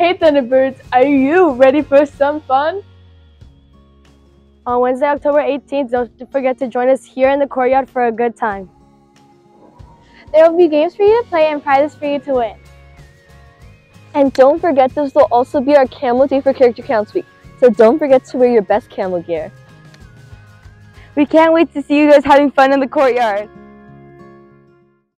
Hey Thunderbirds, are you ready for some fun? On Wednesday, October 18th, don't forget to join us here in the courtyard for a good time. There will be games for you to play and prizes for you to win. And don't forget this will also be our Camel Day for Character Counts Week, so don't forget to wear your best camel gear. We can't wait to see you guys having fun in the courtyard.